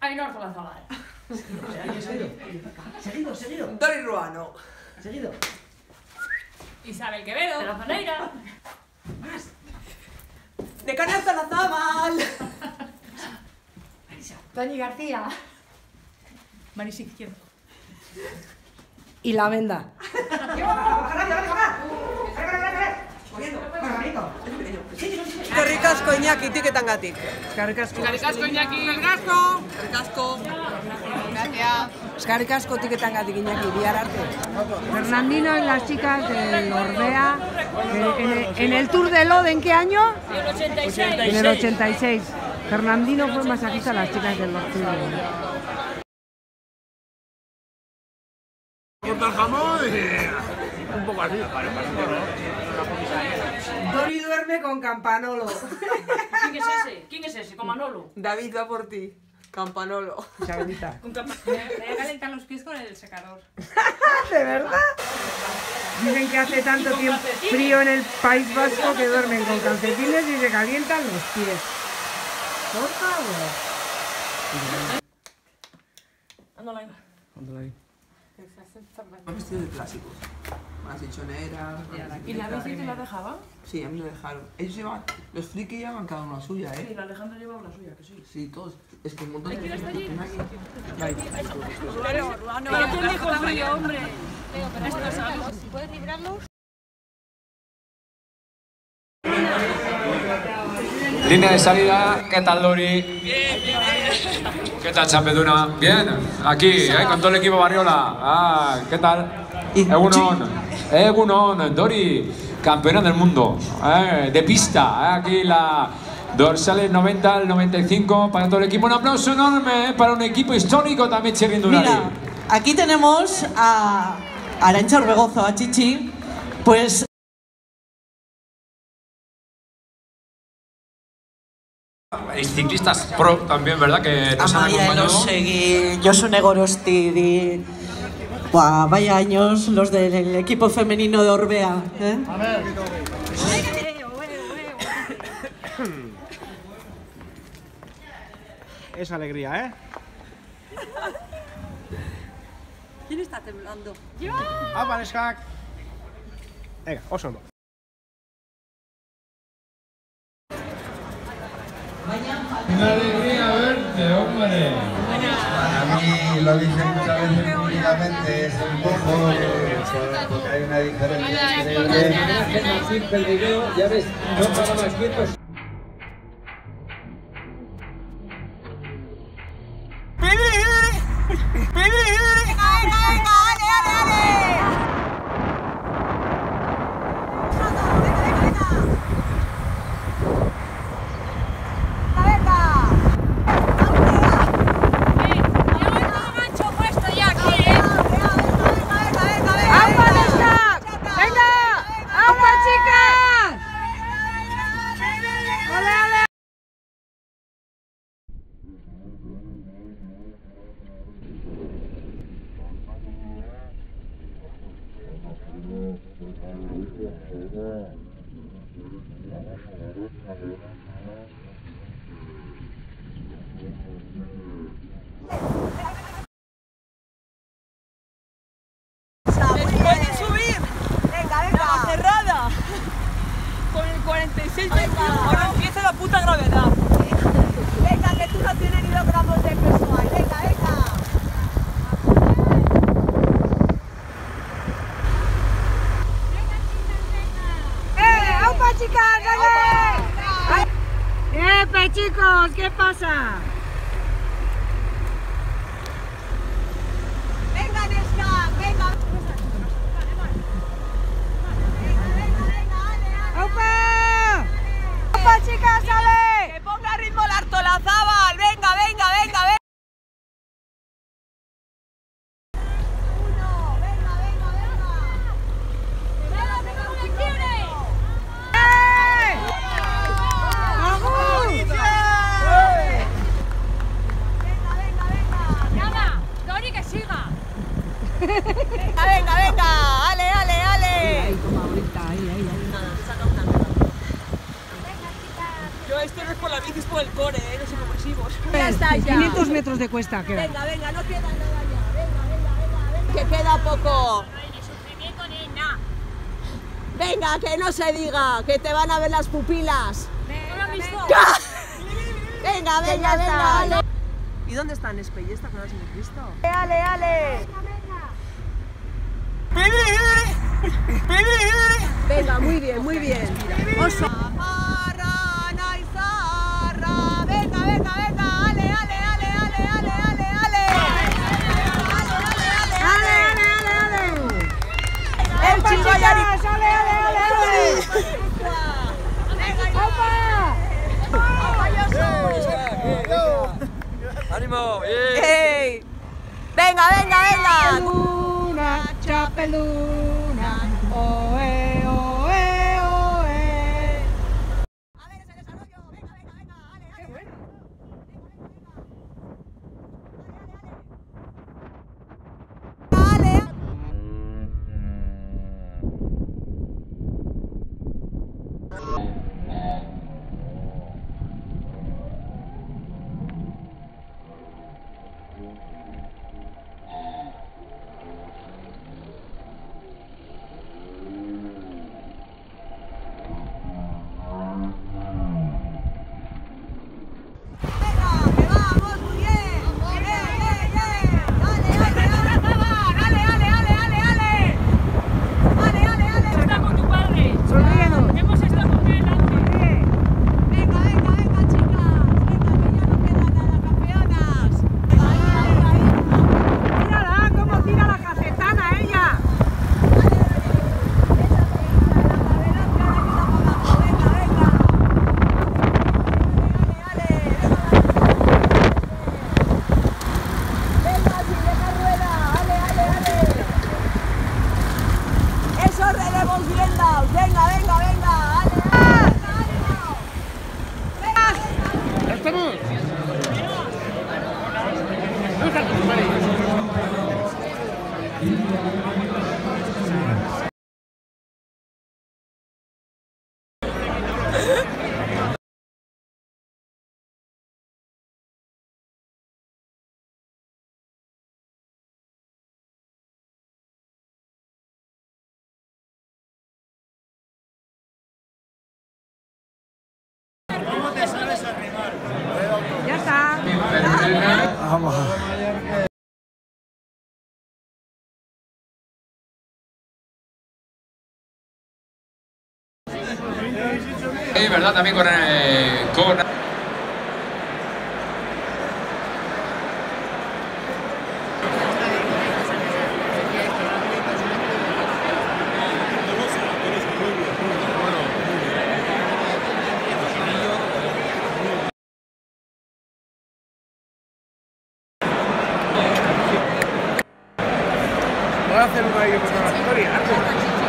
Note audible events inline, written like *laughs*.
Ainhoa Artolazabal. Seguido, seguido, Dori Ruano. seguido. Isabel Quevedo. De la Paneira. De Canasta la Zabal. Toñi García. Marisa Izquierdo. Y la venda. Que ricasco Iñaki, tiketangatik. Eskarrik asko. Eskerrik asko Iñaki. Eskerrik asko. Ricasco. Eskarrik asko tiketangatik Iñaki, bihar arte. Fernandino y las chicas del Orbea en, en- en el Tour de Lode, ¿en qué año? En el 86. En el 86. Fernandino fue masajista a las chicas del Tour de Lode. Corta el jamón y un poco así. Dori duerme con Campanolo. ¿Quién es ese? ¿Quién es ese? Con Manolo. David va por ti. Campanolo. Isabelita. Me voy a calentar los pies con el secador. *laughs* ¿De verdad? Dicen que hace tanto tiempo frío en el País Vasco que duermen con calcetines y se calientan los pies. Por favor. Ándala. Me vestido de clásicos. Más hinchoneras. ¿Y la bici te la dejaba? Sí, a mí me dejaron. Ellos llevan, los friki llevan cada uno la suya, Sí, ¿eh? la Alejandra llevaba la suya, que sí. Sí, todos. Es que un montón de Pero ¿quién dijo frío, hombre? Línea de salida, ¿qué tal Dori? ¿Qué tal Champeduna? Bien, aquí, eh, con todo el equipo Barriola. Ah, ¿qué tal? Egunon, Egunon, Dori, campeona del mundo eh, de pista. eh, aquí la dorsales 90 al 95 para todo el equipo. Un aplauso enorme eh, para un equipo histórico también, Chirrindurari. Mira, aquí tenemos a Arancha Orbegozo, a Chichi, pues ciclistas pro también, ¿verdad? Que nos han acompañado. Elosegui, Josune Gorostidi. Buah, vaya años los del equipo femenino de Orbea. ¿eh? Es alegría, ¿eh? ¿Quién está temblando? ¡Apa, Neskak! Venga, oso ondo. Una alegría verte, hombre. Para mí, lo dije muchas veces públicamente, es un poco porque hay una diferencia increíble. ¡Venga! Mm-hmm. Chicas! ¡Dale! ¡Epe, chicos! ¿Qué pasa? Venga, Nesca, venga. ¡Aupa! ¡Aupa, chicas! ¡Sale! ¡Que ponga ritmo la Artolazábal! ¡Venga, venga, venga, venga! Uno, venga, venga, venga. Venga, venga, que quiere. ¡Eh! ¡Agur! Venga, venga, venga. Nada, Dori que siga. Venga, venga, venga. Ale, ale, ale. Yo esto no es por la bici, es por el core, ¿eh? No sé cómo es. Está, ya. 500 metros de cuesta queda. Venga, venga, no queda nada ya. Venga, venga, venga, venga. Que queda poco. Venga, que no se diga, que te van a ver las pupilas. Venga, *laughs* venga, venga, ale. ¿Y dónde están y esta que no las hemos visto? Ale, ale. Venga, muy bien, muy bien. Oso. Venga, venga, venga, ale, ale, ale, ale, ale, ale, ale. Ale, ale, ale, ale. El chico ya ale, ale, ale, ale. ¡Ánimo! Venga, venga, venga. Luna, chapeluna, Esos relevos bien dados. Venga, venga, venga. Ale, Ya Sí, ¿verdad? También con... eh, Voy a hacer una ahí con la historia.